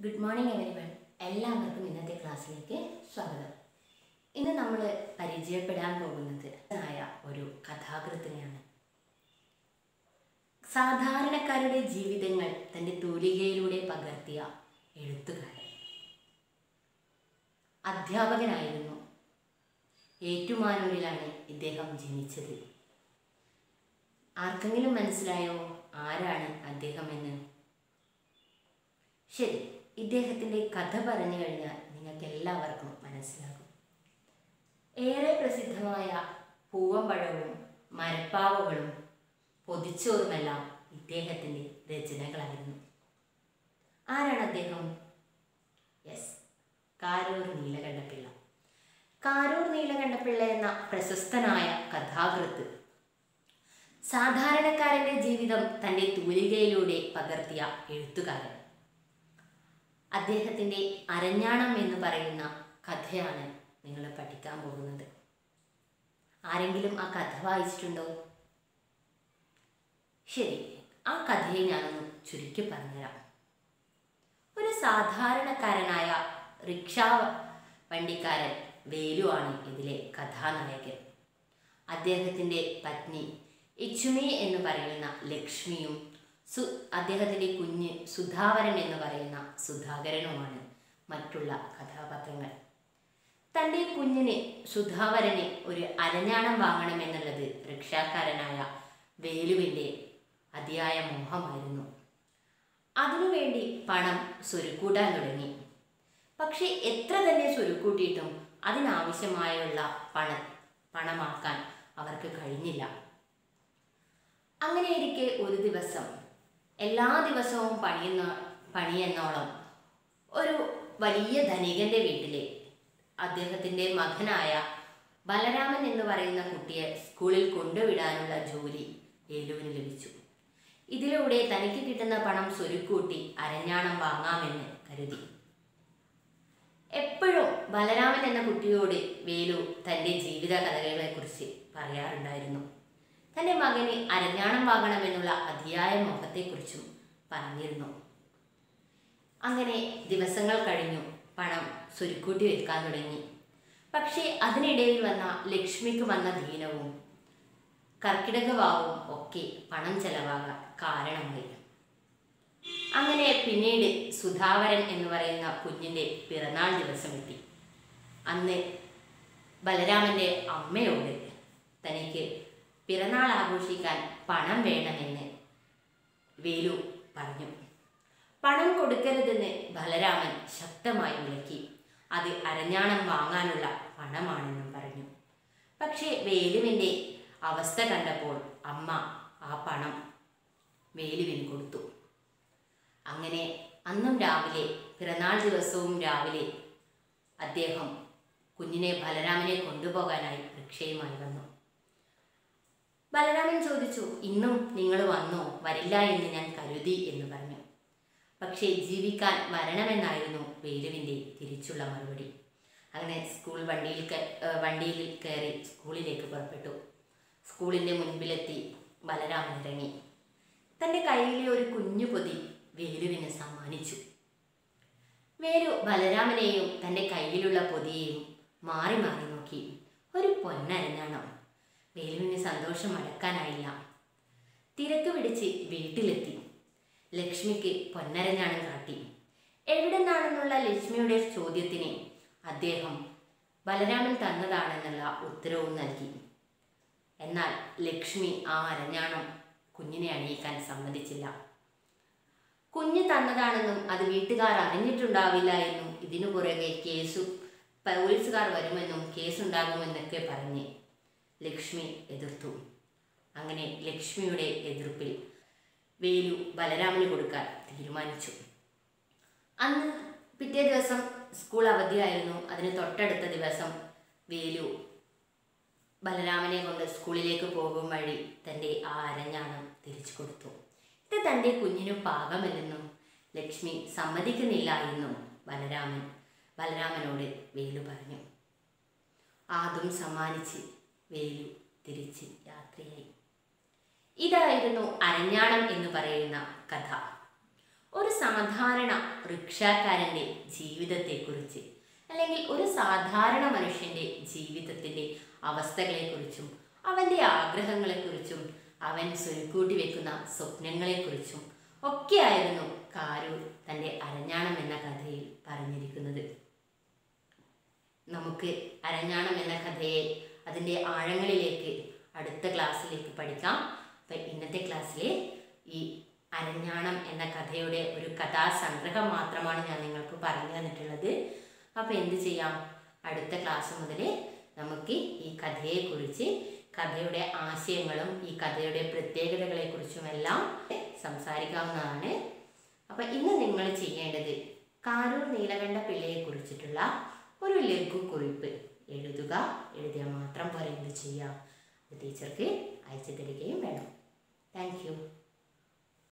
Good morning everyone എല്ലാവർക്കും ഇന്നത്തെ ക്ലാസ്സിലേക്ക് സ്വാഗതം. ഇന്ന് നമ്മൾ പരിചയപ്പെടാൻ പോകുന്നത് ആയ ഒരു കഥാകൃത്തിനെയാണ്. സാധാരണക്കാരുടെ ജീവിതങ്ങൾ തന്റെ തൂലികയിലൂടെ പകർത്തിയ എഴുത്തുകാരൻ. അധ്യാപകനായിരുന്നു. ഏറ്റുമാനൂരിലാണ് ഇദ്ദേഹം ജനിച്ചത്. ആർക്കെങ്കിലും മനസ്സിലായോ ആരാണ് അദ്ദേഹം എന്ന് ശരി ഇദ്ദേഹത്തിന്റെ കഥ പറഞ്ഞു കഴിഞ്ഞാൽ നിങ്ങൾക്ക് എല്ലാവർക്കും മനസ്സിലാകും. ഏറെ പ്രസിദ്ധമായ പൂവമ്പഴവും മരപ്പാവകളും പൊതിച്ചോറുമെല്ലാം ഇദ്ദേഹത്തിന്റെ രചനകളായിരുന്നു. ആരാണ് അദ്ദേഹം? യെസ് കാരൂർ നീലകണ്ഠപിള്ള കാരൂർ നീലകണ്ഠപിള്ള എന്ന പ്രശസ്തനായ കഥാകൃത്ത്. സാധാരണക്കാരന്റെ ജീവിതം തന്റെ തൂലികയിലൂടെ പകർത്തിയ എഴുത്തുകാരൻ. അദ്ദേഹത്തിന്റെ അരഞ്ഞാണം എന്ന് പറയുന്ന കഥയാണ് നിങ്ങൾ പഠിക്കാൻ പോകുന്നത്. ആരെങ്കിലും ആ കഥ വായിച്ചിട്ടുണ്ടോ? ശരി ആ കഥയെ ഞാനൊന്ന് ചുരുക്കി പറഞ്ഞുതരാം. ഒരു സാധാരണക്കാരനായ റിക്ഷാ വണ്ടിക്കാരൻ വേലുവാണ് ഇതിലെ കഥാനായകൻ. അദ്ദേഹത്തിന്റെ പത്നി ഇച്ചുമി എന്ന് പറയുന്ന ലക്ഷ്മിയും സു അദ്ദേഹത്തിന്റെ കുഞ്ഞ് സുധാകരൻ എന്ന് പറയുന്ന സുധാകരനുമാണ് മറ്റുള്ള കഥാപാത്രങ്ങൾ. തന്റെ കുഞ്ഞിന് സുധാകരന് ഒരു അരഞ്ഞാണം വാങ്ങണമെന്നുള്ളത് റിക്ഷാക്കാരനായ വേലുവിന്റെ അതിയായ മോഹമായിരുന്നു. അതിനുവേണ്ടി പണം സ്വരുക്കൂട്ടാൻ തുടങ്ങി. പക്ഷേ എത്ര തന്നെ സ്വരുക്കൂട്ടിയിട്ടും അതിനാവശ്യമായുള്ള പണ പണമാക്കാൻ അവർക്ക് കഴിഞ്ഞില്ല. അങ്ങനെയിരിക്കെ ഒരു ദിവസം എല്ലാ ദിവസവും പണിയുന്ന പണിയെന്നോളം ഒരു വലിയ ധനികന്റെ വീട്ടിലെ അദ്ദേഹത്തിന്റെ മകനായ ബലരാമൻ എന്ന് പറയുന്ന കുട്ടിയെ സ്കൂളിൽ കൊണ്ടുവിടാനുള്ള ജോലി ഏലുവിന് ലഭിച്ചു. ഇതിലൂടെ തനിക്ക് കിട്ടുന്ന പണം സ്വരുക്കൂട്ടി അരഞ്ഞാണം വാങ്ങാമെന്ന് കരുതി. എപ്പോഴും ബലരാമൻ എന്ന കുട്ടിയോട് വേലു തന്റെ ജീവിത കഥകളെക്കുറിച്ച് പറയാറുണ്ടായിരുന്നു. തന്റെ മകന് അരഞ്ഞാണം വാങ്ങണമെന്നുള്ള അതിയായ മോഹത്തെക്കുറിച്ചും പറഞ്ഞിരുന്നു. അങ്ങനെ ദിവസങ്ങൾ കഴിഞ്ഞു. പണം സുരുക്കൂട്ടി വെക്കാൻ തുടങ്ങി. പക്ഷേ അതിനിടയിൽ വന്ന ലക്ഷ്മിക്ക് വന്ന ദീനവും കർക്കിടകവാവും ഒക്കെ പണം ചെലവാകാൻ കാരണമായി. അങ്ങനെ പിന്നീട് സുധാവരൻ എന്ന് പറയുന്ന കുഞ്ഞിന്റെ പിറന്നാൾ ദിവസം എത്തി അന്ന് ബലരാമന്റെ അമ്മയോട് തനിക്ക് പിറന്നാൾ ആഘോഷിക്കാൻ പണം വേണമെന്ന് വേലു പറഞ്ഞു. പണം കൊടുക്കരുതെന്ന് ബലരാമൻ ശക്തമായി വിലക്കി. അത് അരഞ്ഞാണം വാങ്ങാനുള്ള പണമാണെന്നും പറഞ്ഞു. പക്ഷേ വേലുവിന്റെ അവസ്ഥ കണ്ടപ്പോൾ അമ്മ ആ പണം വേലുവിന് കൊടുത്തു. അങ്ങനെ അന്നും രാവിലെ പിറന്നാൾ ദിവസവും രാവിലെ അദ്ദേഹം കുഞ്ഞിനെ ബലരാമനെ കൊണ്ടുപോകാനായി റിക്ഷയുമായി വന്നു. ബലരാമൻ ചോദിച്ചു ഇന്നും നിങ്ങൾ വന്നോ? വരില്ല എന്ന് ഞാൻ കരുതി എന്ന് പറഞ്ഞു. പക്ഷേ ജീവിക്കാൻ വരണമെന്നായിരുന്നു വേലുവിന്റെ തിരിച്ചുള്ള മറുപടി. അങ്ങനെ സ്കൂൾ വണ്ടിയിൽ വണ്ടിയിൽ കയറി സ്കൂളിലേക്ക് പുറപ്പെട്ടു. സ്കൂളിന്റെ മുൻപിലെത്തി ബലരാമൻ ഇറങ്ങി. തന്റെ കയ്യിലെ ഒരു കുഞ്ഞു പൊതി വേലുവിന് സമ്മാനിച്ചു. വേലു ബലരാമനെയും തന്റെ കയ്യിലുള്ള പൊതിയെയും മാറി മാറി നോക്കി. ഒരു പൊന്നരഞ്ഞാണം. വേലുവിന് സന്തോഷം അടക്കാനായില്ല തിരക്ക് പിടിച്ച് വീട്ടിലെത്തി. ലക്ഷ്മിക്ക് പൊന്നരഞ്ഞാണം കാട്ടി. എവിടെ നിന്നാണെന്നുള്ള ലക്ഷ്മിയുടെ ചോദ്യത്തിന് അദ്ദേഹം ബലരാമൻ തന്നതാണെന്നുള്ള ഉത്തരവും നൽകി. എന്നാൽ ലക്ഷ്മി ആ അരഞ്ഞാണം കുഞ്ഞിനെ അണിയിക്കാൻ സമ്മതിച്ചില്ല. കുഞ്ഞ് തന്നതാണെന്നും അത് വീട്ടുകാർ അറിഞ്ഞിട്ടുണ്ടാവില്ല എന്നും ഇതിനു പുറകെ കേസു പോലീസുകാർ വരുമെന്നും കേസുണ്ടാകുമെന്നൊക്കെ പറഞ്ഞ് ലക്ഷ്മി എതിർത്തു. അങ്ങനെ ലക്ഷ്മിയുടെ എതിർപ്പിൽ വേലു ബലരാമന് കൊടുക്കാൻ തീരുമാനിച്ചു. അന്ന് പിറ്റേ ദിവസം സ്കൂൾ അവധിയായിരുന്നു. അതിന് തൊട്ടടുത്ത ദിവസം വേലു ബലരാമനെ കൊണ്ട് സ്കൂളിലേക്ക് പോകും വഴി തന്റെ ആ അരഞ്ഞാണം തിരിച്ചു കൊടുത്തു. ഇത് തന്റെ കുഞ്ഞിനു പാകമല്ലെന്നും ലക്ഷ്മി സമ്മതിക്കുന്നില്ല എന്നും ബലരാമൻ ബലരാമനോട് വേലു പറഞ്ഞു. ആദും സമ്മാനിച്ച് വേലു തിരിച്ച് യാത്രയായി. ഇതായിരുന്നു അരഞ്ഞാണം എന്ന് പറയുന്ന കഥ. ഒരു സാധാരണ റിക്ഷാക്കാരന്റെ ജീവിതത്തെക്കുറിച്ച് അല്ലെങ്കിൽ ഒരു സാധാരണ മനുഷ്യന്റെ ജീവിതത്തിന്റെ അവസ്ഥകളെക്കുറിച്ചും അവന്റെ ആഗ്രഹങ്ങളെക്കുറിച്ചും അവൻ സ്വരുക്കൂട്ടി വെക്കുന്ന സ്വപ്നങ്ങളെക്കുറിച്ചും ഒക്കെയായിരുന്നു കാരൂർ തന്റെ അരഞ്ഞാണം എന്ന കഥയിൽ പറഞ്ഞിരിക്കുന്നത്. നമുക്ക് അരഞ്ഞാണം എന്ന കഥയെ അതിന്റെ ആഴങ്ങളിലേക്ക് അടുത്ത ക്ലാസ്സിലേക്ക് പഠിക്കാം. അപ്പം ഇന്നത്തെ ക്ലാസ്സിൽ ഈ അരഞ്ഞാണം എന്ന കഥയുടെ ഒരു കഥാസംഗ്രഹം മാത്രമാണ് ഞാൻ നിങ്ങൾക്ക് പറഞ്ഞു തന്നിട്ടുള്ളത്. അപ്പോൾ എന്ത് ചെയ്യാം? അടുത്ത ക്ലാസ് മുതൽ നമുക്ക് ഈ കഥയെക്കുറിച്ച് കഥയുടെ ആശയങ്ങളും ഈ കഥയുടെ പ്രത്യേകതകളെക്കുറിച്ചുമെല്ലാം സംസാരിക്കാവുന്നതാണ്. അപ്പം ഇന്ന് നിങ്ങൾ ചെയ്യേണ്ടത് കാരൂർ നീലകണ്ഠ പിള്ളയെ കുറിച്ചിട്ടുള്ള ഒരു ലഘു കുറിപ്പ് എഴുതുക. എഴുതിയാൽ മാത്രം പോരെ എന്ത് ചെയ്യാം. അത് ടീച്ചർക്ക് അയച്ചു തരികയും വേണം. താങ്ക്